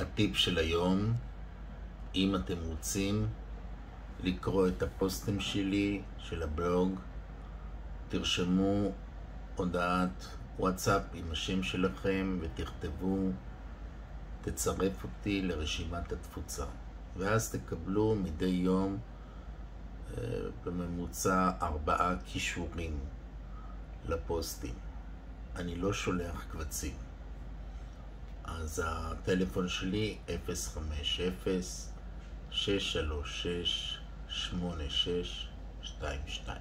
הטיפ של היום, אם אתם רוצים לקרוא את הפוסטים שלי, של הבלוג, תרשמו הודעת וואטסאפ עם השם שלכם ותכתבו, תצרף אותי לרשימת התפוצה. ואז תקבלו מדי יום אה, בממוצע ארבעה כישורים לפוסטים. אני לא שולח קבצים. אז הטלפון שלי 050-636-8622